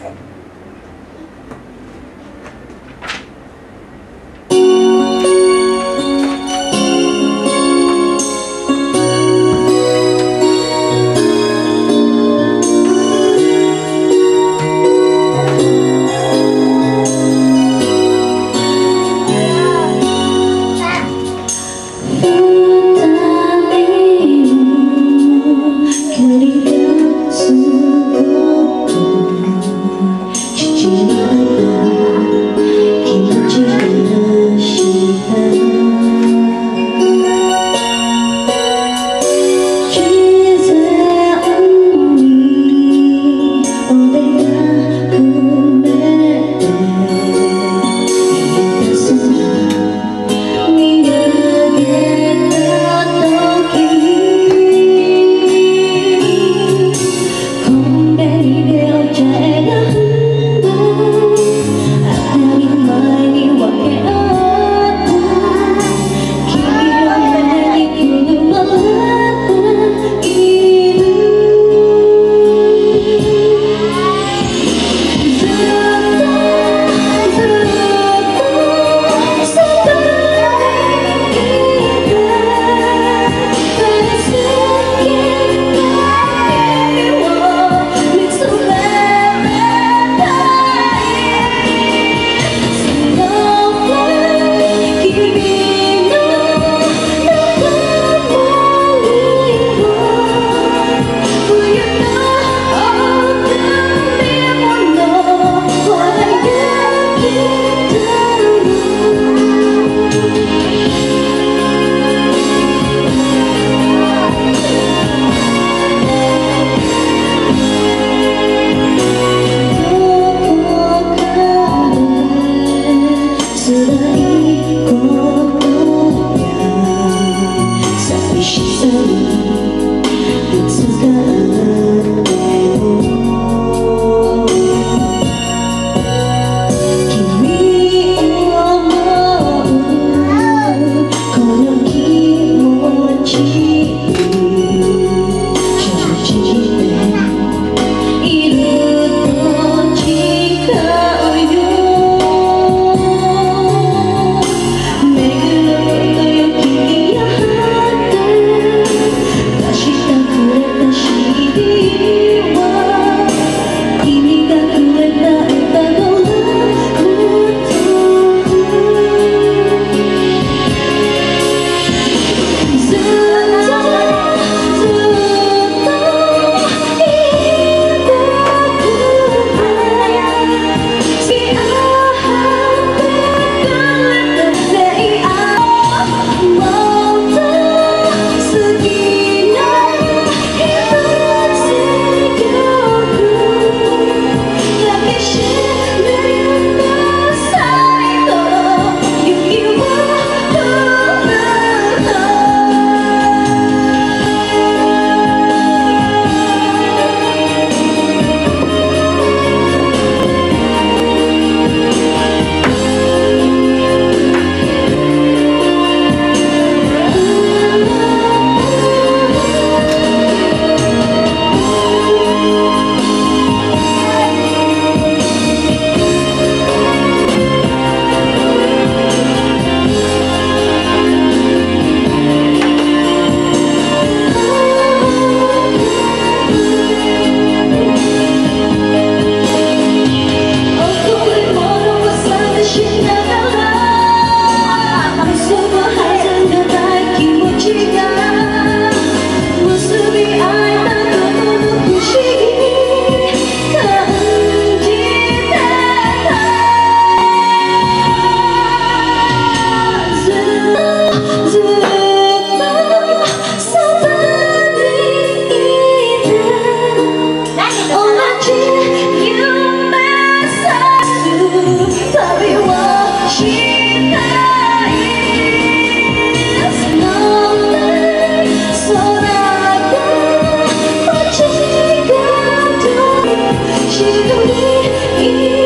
Yung video nila